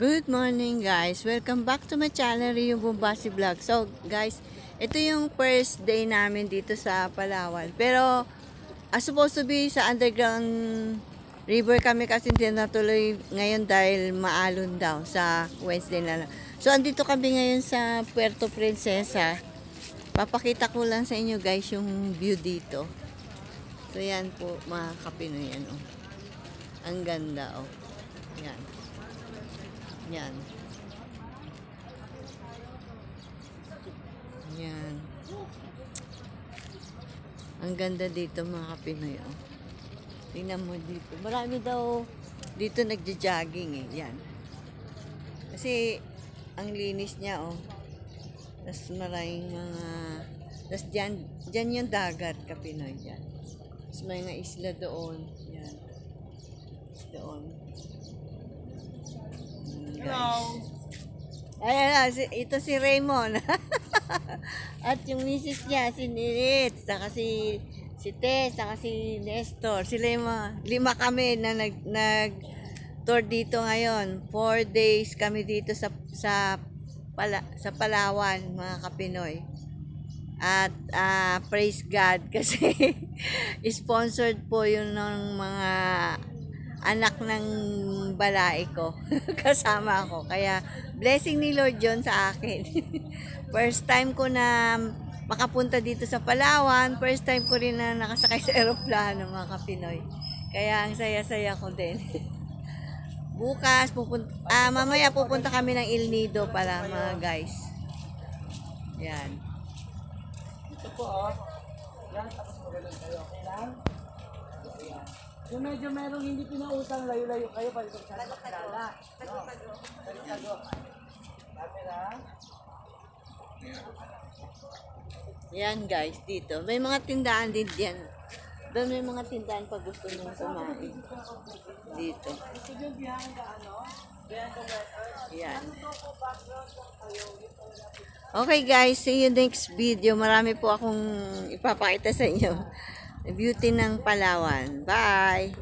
Good morning guys! Welcome back to my channel, Rio Bombasi Vlog. So guys, ito yung first day namin dito sa Palawan. Pero, as supposed to be sa underground river kami kasi hindi natuloy ngayon dahil maalon daw sa Wednesday na lang. So, andito kami ngayon sa Puerto Princesa. Papakita ko lang sa inyo guys yung view dito. So, yan po mga kapinoy. Yan, oh. Ang ganda, oh. Yan. Yan. Yan. Ang ganda dito mga Pinoy. Oh. Tingnan mo dito. Marami daw dito nagja-jogging eh. Yan. Kasi ang linis niya oh. Tapos maraming mga... Tapos dyan, dyan yung dagat Kapinoy. Yan. Tapos may mga isla doon. Yan. Doon. Ayan ito si Raymond. At yung misis niya, si Nirit, saka si, si Tess, saka si Nestor. Sila yung mga, lima kami na nag, nag tour dito ngayon. Four days kami dito sa, sa, pala, sa Palawan, mga kapinoy. At ah, praise God kasi sponsored po yun ng mga anak ng balai ko. Kasama ako. Kaya, blessing ni Lord John sa akin. First time ko na makapunta dito sa Palawan. First time ko rin na nakasakay sa aeroplano, mga kapinoy. Kaya, ang saya-saya ko din. Bukas, pupunta, ah, mamaya pupunta kami ng Il Nido pala, mga guys. Yan. Ito po, oh. Yan, tapos magalang kayo. Okay lang? Yung medyo merong hindi pinautang, layo-layo kayo, balik sa sa kilala. Tago-tago. Tago-tago. Camera. Yan guys, dito. May mga tindahan din diyan. Doon may mga tindahan pag gusto nyo kumain. Dito. Ano? Yan. Okay guys, see you next video. Marami po akong ipapakita sa inyo. Beauty ng Palawan. Bye!